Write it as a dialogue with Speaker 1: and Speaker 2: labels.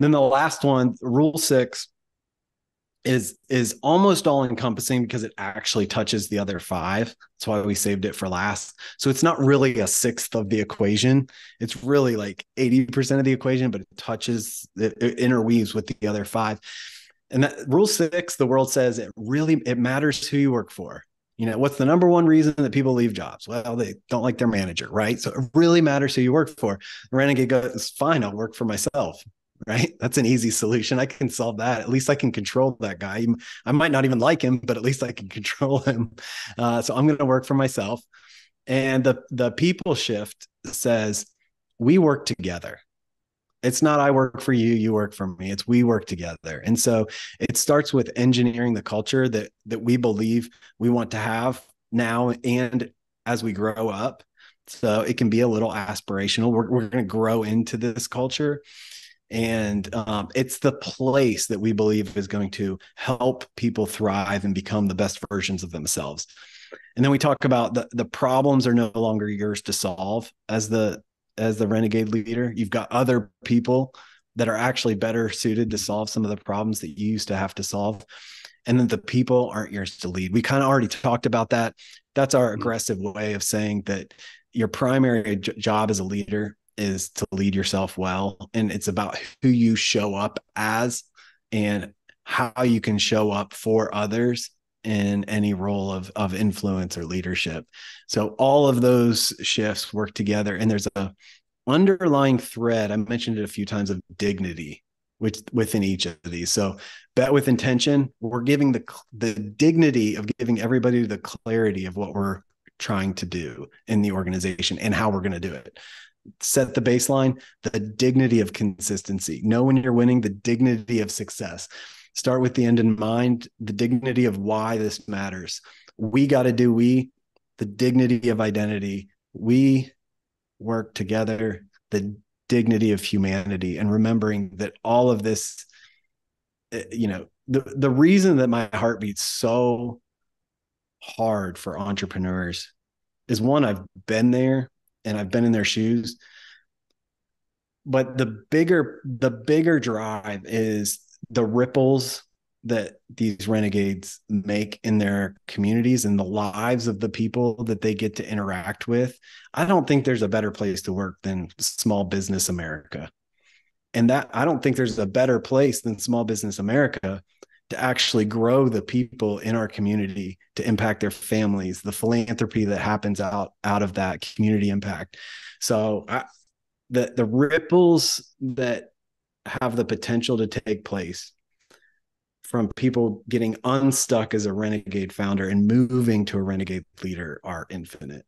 Speaker 1: then the last one, rule six, is is almost all encompassing because it actually touches the other five. That's why we saved it for last. So it's not really a sixth of the equation. It's really like 80% of the equation, but it touches it, it interweaves with the other five. And that rule six, the world says it really it matters who you work for. You know, what's the number one reason that people leave jobs? Well, they don't like their manager, right? So it really matters who you work for. Renegade goes, fine, I'll work for myself right? That's an easy solution. I can solve that. At least I can control that guy. I might not even like him, but at least I can control him. Uh, so I'm going to work for myself. And the the people shift says we work together. It's not I work for you, you work for me. It's we work together. And so it starts with engineering the culture that that we believe we want to have now and as we grow up. So it can be a little aspirational. We're, we're going to grow into this culture and um, it's the place that we believe is going to help people thrive and become the best versions of themselves. And then we talk about the, the problems are no longer yours to solve. As the as the renegade leader you've got other people that are actually better suited to solve some of the problems that you used to have to solve. And then the people aren't yours to lead. We kind of already talked about that. That's our mm-hmm. aggressive way of saying that your primary j- job as a leader is to lead yourself well and it's about who you show up as and how you can show up for others in any role of of influence or leadership. So all of those shifts work together and there's a underlying thread. I mentioned it a few times of dignity which within each of these. So bet with intention. We're giving the the dignity of giving everybody the clarity of what we're trying to do in the organization and how we're going to do it set the baseline, the dignity of consistency. Know when you're winning, the dignity of success. Start with the end in mind, the dignity of why this matters. We got to do we, the dignity of identity. We work together, the dignity of humanity, and remembering that all of this, eh, you know, the, the reason that my heart beats so hard for entrepreneurs is one, I've been there and I've been in their shoes. But the bigger the bigger drive is the ripples that these renegades make in their communities and the lives of the people that they get to interact with. I don't think there's a better place to work than small business America. And that I don't think there's a better place than small business America to actually grow the people in our community to impact their families the philanthropy that happens out out of that community impact. So I, the the ripples that have the potential to take place from people getting unstuck as a renegade founder and moving to a renegade leader are infinite